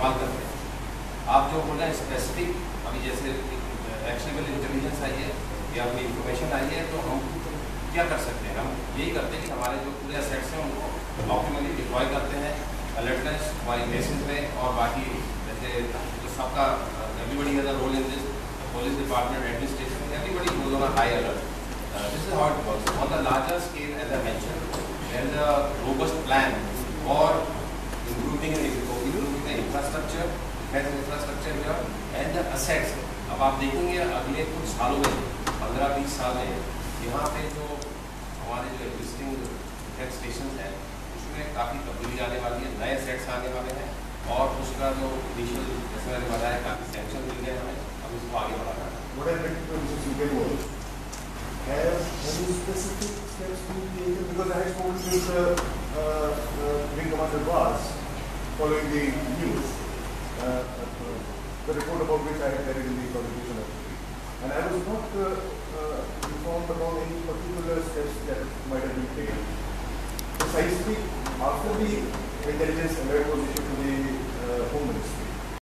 इस्तेमाल करते हैं आप जो बोल रहे हैं स्पेसिफिक अभी जैसे एक्शनेबल इंटेलिजेंस आई है या अपनी इंफॉर्मेशन आई है तो हम क्या कर सकते हैं हम यही करते हैं कि हमारे जो पूरे असेट्स हैं उनको ऑप्टिमली डिप्लॉय करते हैं अलर्टनेस हमारी बेसिस में और बाकी जैसे जो सबका everybody has a role in this police department, administration, everybody goes on a high alert. Uh, this is how it works. On the larger scale, as I infrastructure defence infrastructure and the assets अब आप देखेंगे अगले कुछ सालों में, पंद्रह बीस साल में, यहाँ पे जो हमारे जो एग्जिस्टिंग डिफेंस स्टेशन है, उसमें काफ़ी तब्दीली आने वाली है, नए सेट्स आने वाले हैं, और उसका जो इनिशियल जैसे मैंने बताया, काफ़ी सेंशन मिल गया हमें, अब उसको आगे बढ़ाना Following the news. The report about which I had carried in the publication of And I was not uh, uh, informed about any particular steps that might have been taken. Precisely after the intelligence alert was issued to the